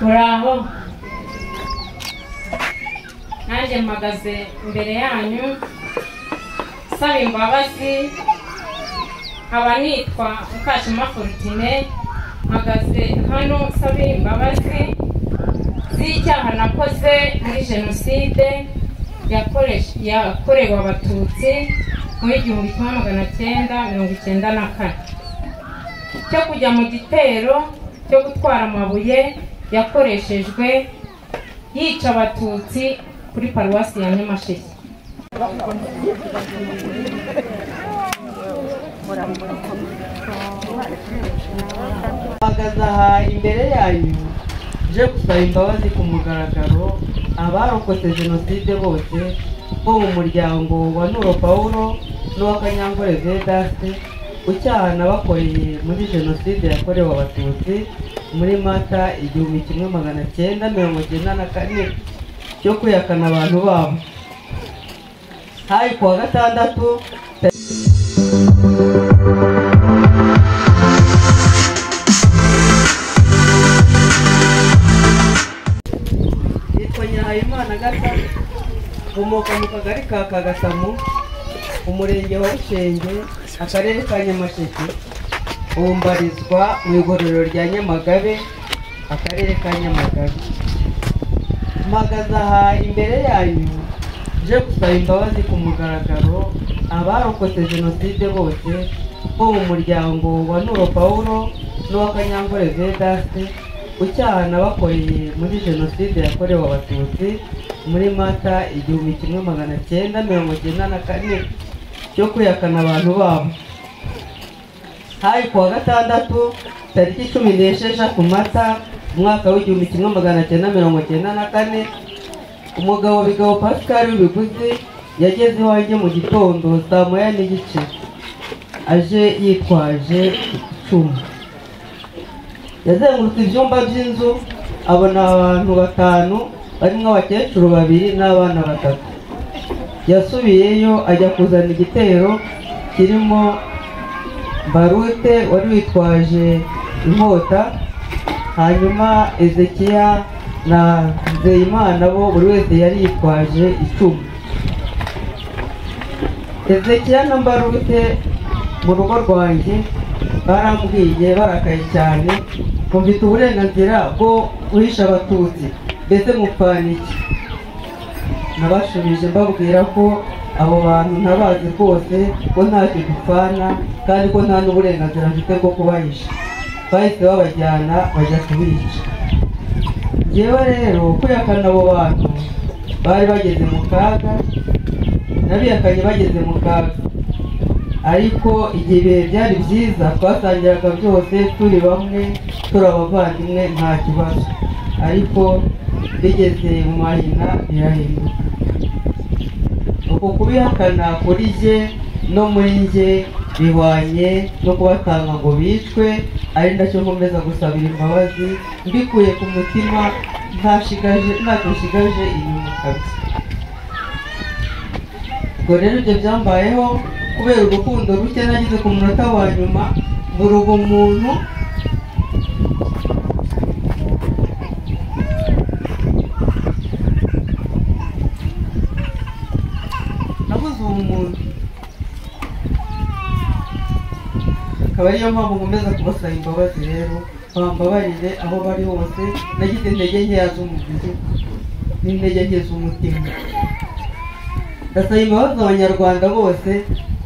muraho. Nanjye mpagaze imbere yanyu nsaba imbabazi nkaba nitwa mukashema forutine mpagaze hano nsaba imbabazi z'icyaha nakoze muri jenoside yakorewe abatutsi muri igihumbi kimwe magana cyenda mirongo icyenda na kane. Cyo kujya mu gitero cyo gutwara amabuye yakoreshejwe yica abatutsi kuri paruwasi ya nyamasheke. Mpagaze aha imbere yanyu je gusaba imbabazi ku mugaragaro abarokotse jenoside bose bo mu muryango wa nuro pawulo n'uwa kanyangore vedaste ku cyaha nabakoreye muri jenoside yakorewe abatutsi muri mata igihumbi kimwe magana cyenda mirongo cyenda na kane cyo kwihakana abantu babo. Hari kuwa gatandatu yitwa nyahayimana gata ukomoka mu kagari ka kagatamu umurenge wa rushenge akarere ka nyamasheke. Wumbarizwa mu igororero rya nyamagabe akarere ka nyamagabe. Mpagaze aha imbere yanyu je gusaba imbabazi ku mugaragaro abarokotse jenoside bose bo mu muryango wa nuro pawulo n'uwa kanyangore vedaste ku cyaha nabakoreye muri jenoside yakorewe abatutsi muri mata igihumbi kimwe magana cyenda mirongo cyenda na kane cyo kwihakana abantu babo. Hari kuwa gatandatu tariki cumi n'esheshatu mata umwaka w'igihumbi kimwe magana cyenda mirongo cyenda na kane umugabo bigabo pascal w'ibiguzi yageze iwanjye mu gitondo saa moya n'igice. Aje yitwaje icumu yazengurutse ibyumba by'inzu abona abantu batanu barimo abakecuru babiri n'abana batatu. Yasubiyeyo ajya kuzana igitero kirimo barute wari witwaje inkota hanyuma ezekiya na nzeyimana bo buri wese yari yitwaje icumu. Ezekiya na mbarute mu rugo rwanjye barambwiye barakaye cyane ngo mfite uburenganzira bwo guhisha abatutsi. Mbese mupfana iki? Nabashubije mbabwira ko abo bantu ntabazi rwose ko ntacyo dupfana kandi ko nta n'uburenganzira mfite bwo kubahisha. Bahise babajyana bajya kubica. Ngewe rero kwihakana abo bantu bari bageze mu kaga nabihakanye bageze mu kaga. Ariko igihe ibihe byari byiza twasangiraga byose turi bamwe turi abavandimwe nta kibazo. Ariko bigeze mu mahina birahinduka. Uku kubihakana kuri jye no muri njye bihwanye no kubatanga ngo bicwe ari na cyo nkomeza gusabira imbabazi. Mbikuye ku mutima nshigaje inyuma kabisa. Ubwo rero ibyo byambayeho kubera urukundo ruke nagize ku munota wa nyuma mbura ubumuntu nabuze ubumuntu akaba ariyo mpamvu nkomeza kubasaba imbabazi rero. Bambabarire aho bari hose. Nagize intege nkeya z'umubiri n'intege nke z'umutima. Ndasaba imbabazi abanyarwanda bose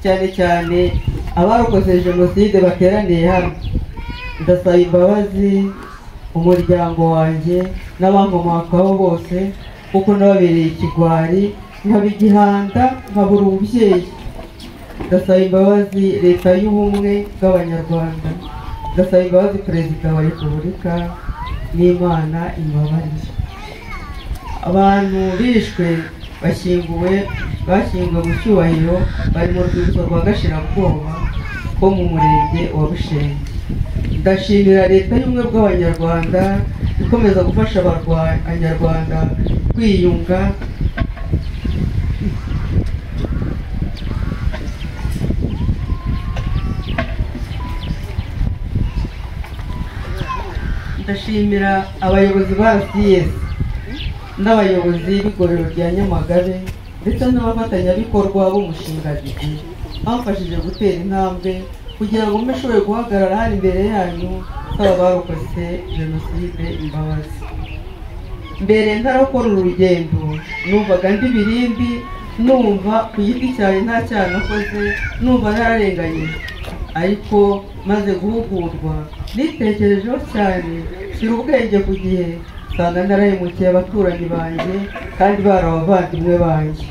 cyane cyane abarokoze jenoside bateraniye hano. Ndasaba imbabazi umuryango wanjye n'abankomokaho bose kuko nababereye ikigwari nkaba igihanda nkabura umubyeyi. Ndasaba imbabazi leta y'ubumwe bw'abanyarwanda ndasaba imbabazi perezida wa repubulika n'imana imbabarire abantu bishwe bashyinguwe bashyinguwe mu cyubahiro bari mu rwibutso rwa gashirabwoba rwo mu murenge wa bushenge ndashimira leta y'ubumwe bw'abanyarwanda ikomeza gufasha abanyarwanda kwiyunga ndashimira abayobozi ba rcs n'abayobozi b'igororero rya nyamagabe ndetse n'abafatanyabikorwa b'umushinga gigi bamfashije gutera intambwe kugira ngo mbe nshoboye guhagarara hano imbere yanyu nsaba abarokotse jenoside imbabazi. Mbere ntarakora uru rugendo numvaga ndi numva ku giti cyanjye nta cyaha nakoze numva nararenganyije ariko maze guhugurwa. Nitekerejeho cyane shyira ubwenge ku gihe. Nsanga narahemukiye abaturanyi banjye kandi bari abavandimwe banjye.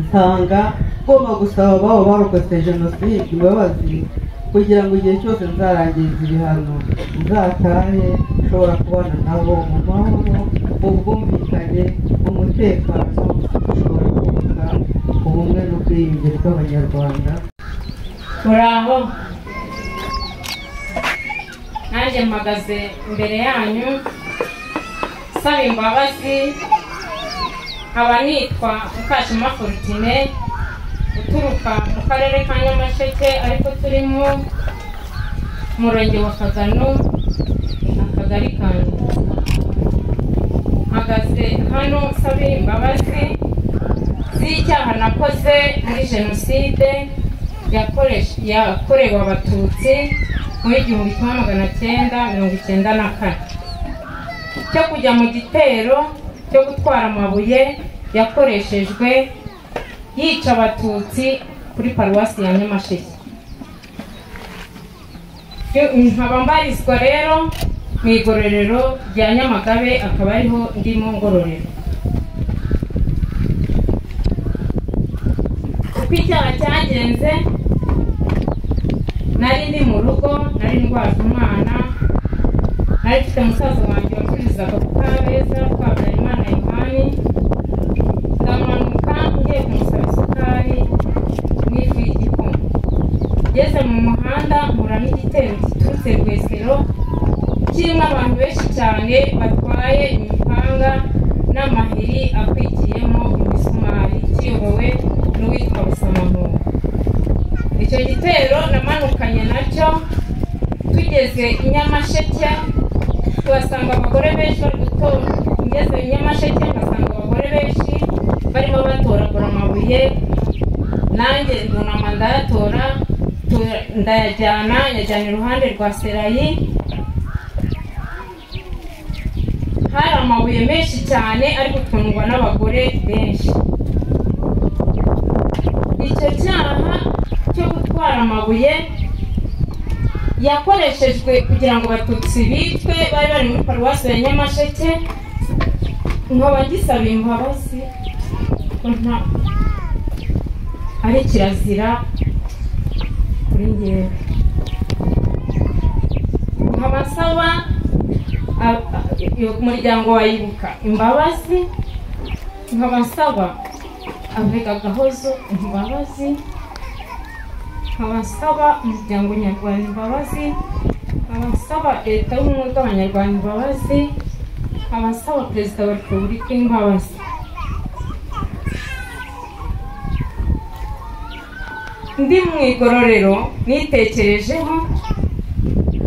Nsanga ngomba gusaba ababo barokotse jenoside imbabazi kugira ngo igihe cyose nzarangiriza ibihano. Nzatahe nshobora kubana nabo mu mahoro mu bwumvikane mu mutekano dushobora kubaka ubumwe n'ubwiyunge bw'abanyarwanda. Muraho. Nanjye mpagaze imbere yanyu nsaba imbabazi nkaba nitwa mukashema forutine uturuka mu karere ka nyamasheke ariko turimo umurenge wa kagano akagari kanjye mpagaze hano nsaba imbabazi z'icyaha nakoze muri jenoside yakorewe abatutsi muri igihumbi kimwe magana cyenda mirongo icyenda na kane. Cyo kujya mu gitero cyo gutwara amabuye yakoreshejwe yica abatutsi kuri paruwasi ya nyamasheke. Nkaba mbarizwa rero mu igororero rya nyamagabe akaba ariho ndimo ngororero. Uko icyaha cyagenze rugo nari ndwaje umwana nari mfite musaza wanjye wacururizaga ku kabeza kwa habyarimana yohani ndamanuka ngiye kumusaba isukari n'ifu y'igikoma ngeze mu muhanda mpura n'igitero giturutse rwesero kirimo abantu benshi cyane batwaye imipanga n'amahiri akwikiyemo imisumari kiyobowe n'uwitwa busamampungu icyo gitero namanukanye na cyo tugeze i nyamasheke tuhasanga abagore benshi bari gutora. Ngeze i nyamasheke mpasanga abagore benshi barimo batoragura amabuye. Nanjye ndunama ndayatora ndayajyana nyajyana iruhande rwa serayi. Hari amabuye menshi cyane ari gutundwa n'abagore benshi. Icyo cyaha gutwara amabuye yakoreshejwe kugira ngo abatutsi bicwe bari bari muri paruwasi ya nyamasheke. Nkaba gisaba imbabazi ko nta ari kirazira kuri ngewe nkaba umuryango wayibuka imbabazi. Nkaba nsaba avega gahozo imbabazi. Nkaba nsaba umuryango nyarwanda imbabazi nkaba nsaba leta y'ubumwe bw'abanyarwanda imbabazi nkaba nsaba perezida wa repubulika imbabazi ndi mu igororero nitekerejeho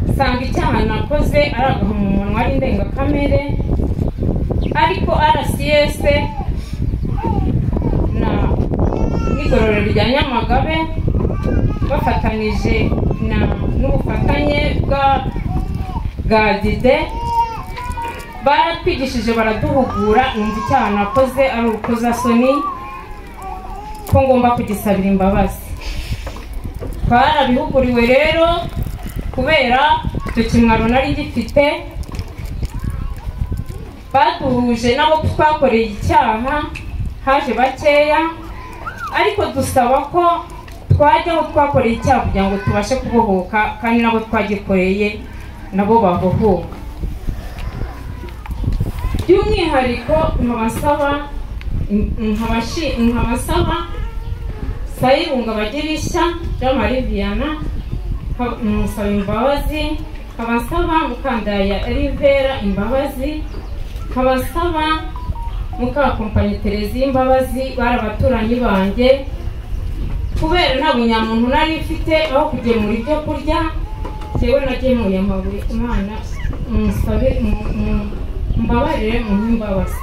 nsanga icyaha nakoze ari agahomamunwa ari indengakamere ariko rcs na n'igororero rya nyamagabe bafatanije n'ubufatanye bwa bwa dide baratwigishije baraduhugura numva icyaha nakoze ari urukozasoni ko ngomba kugisabira imbabazi. Twarabihuguriwe rero kubera icyo kimwaro nari gifite baduhuje n'abo twakoreye icyaha haje bakeya ariko dusaba ko twajya aho twakoreye icyaha kugira ngo tubashe kubohoka kandi n'abo twagikoreye nabo babohoka. By'umwihariko nkaba nsaba nkaba shi- nkaba nsaba sayirunga bagirishya jean marie viana musaba imbabazi nkaba nsaba mukandaya rivera imbabazi nkaba nsaba mukakompanyi tereziya imbabazi bari abaturanyi banjye kubera nta bunyamuntu nari mfite aho kugemura ibyo kurya njyewe nagemuye amabuye imana musabe mu- mu- mbabarire mu imbabazi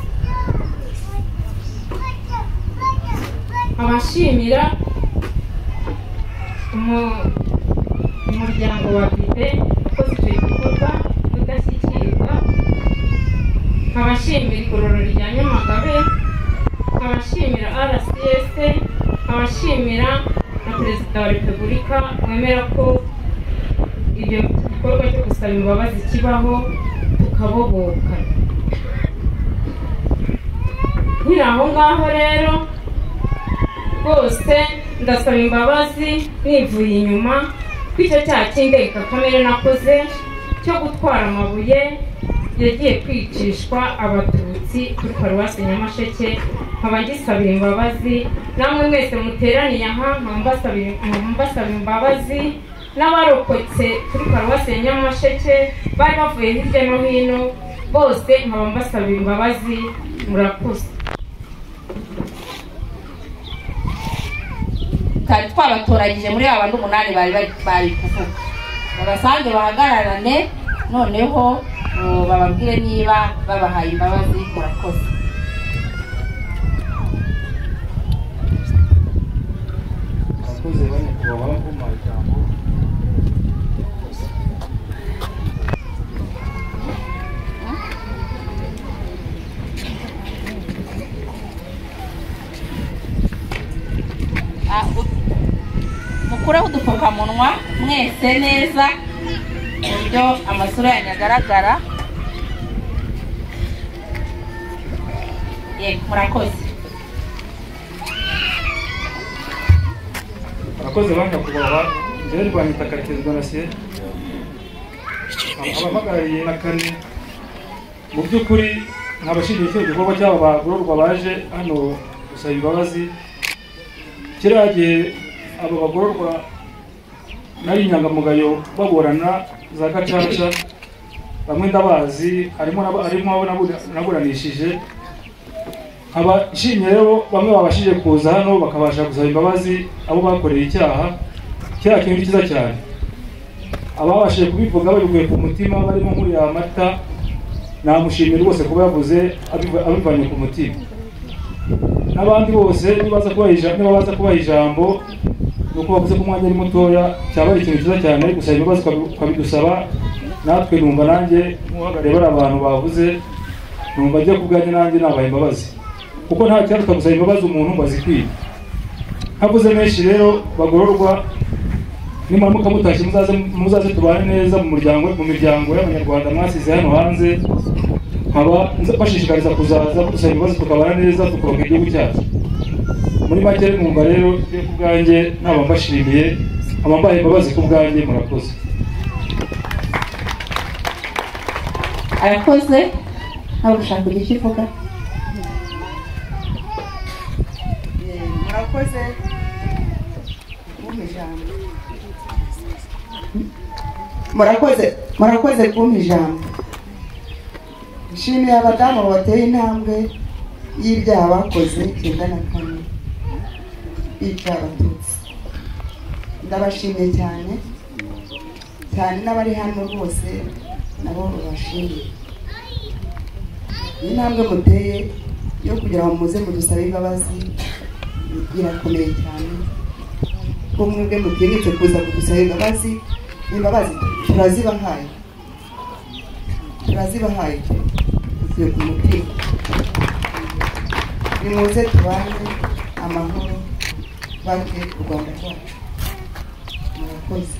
abashimira umu- umuryango wa bide ukoze icyo gikorwa udashyikirwa abashimira igororo rya nyamagabe abashimira rcs abashimira na perezida wa repubulika wemera ko ibyo gikorwa cyo gusaba imbabazi kibaho tukaboboka. Nkiri aho ngaho rero rwose ndasaba imbabazi nivuye inyuma ko icyo cyaha cy'indengakamere nakoze cyo gutwara amabuye yagiye kwicishwa abatutsi kuri paruwasi nyamasheke nkaba ngisabira imbabazi namwe mwese muteraniye aha mbasabira- imbabazi n'abarokotse kuri paruwasi ya nyamasheke bari bavuye hirya no hino bose nkaba mbasabira imbabazi murakoze twari twabatoranyije muri ba bandi umunani bari kuvuga. Babasange bahagararane noneho bababwire niba babahaye imbabazi murakoze. Abakozi bane kubaha kuma ijambo Ah, mukureho udupfukamunwa mwese neza ku amasura yanyu agaragara murakoze. Abakozi banga kubaha njyewe rwanyita karekezi donasiye abahagarariye na kane. Mu by'ukuri nkabashimiye icyo gikorwa cy'abo bagororwa baje hano gusaba imbabazi kiriya gihe abo bagororwa nari inyangamugayo baburana za gacaca bamwe ndabazi harimo abo nabura- naburanishije. Nkaba nshimye rero bamwe babashije kuza hano bakabasha gusaba imbabazi abo bakoreye icyaha kiriya kintu cyiza cyane. Ababashije kubivuga babikuye ku mutima barimo nk'uriya mata namushimira rwose kuba yavuze abiva- abivanye ku mutima. N'abandi bose niba baza kubaha ijambo ni uko bavuze ko umwanya ari mutoya cyaba ari ikintu cyiza cyane gusaba imbabazi ukabi- ukabidusaba natwe numva nanjye nk'uhagarariye bariya abantu bavuze numva ajya ku nanjye nabaha imbabazi. Kuko nta cyaruta gusaba imbabazi umuntu ngo azikwiye. Havuze menshi rero bagororwa nimaramuka mutashye muzaze tubane neza mu muryango mu miryango y'abanyarwanda mwasize hano hanze nkaba bashishikariza kuzaza dusaba imbabazi tukabana neza tukubaka igihugu cyacu. Muri make numva rero iyo ku bwanjye naba mbashimiye nkaba mbaye imbabazi ku bwanjye murakoze. Arakoze nawe ushaka icyo uvuga murakoze kumpa ijambo murakoze murakoze kumpa ijambo nshimiye abadamu bateye intambwe y'ibyaha bakoze icyenda na kane bica abatutsi ndabashimiye cyane cyane n'abari hano rwose nabo babashimiye iyi ntambwe muteye yo kugira ngo muze mudusabe imbabazi irakomeye cyane. Ko mwebwe mukwiriye kuza kudusaba imbabazi imbabazi turazibahaye. Turazibahaye. Dukwiye mutima nimuze tubane amahoro bake u rwanda rwacu. Murakoze.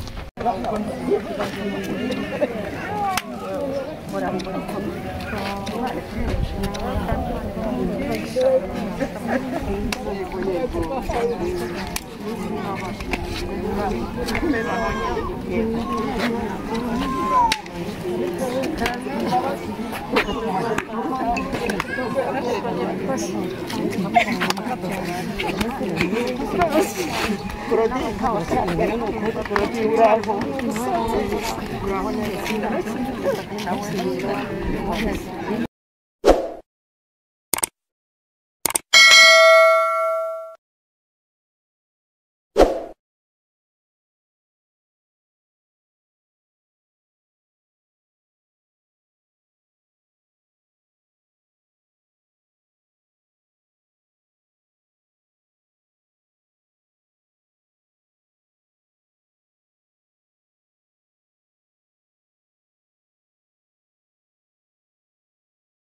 Thank. 그러지, 그러지, 그러고.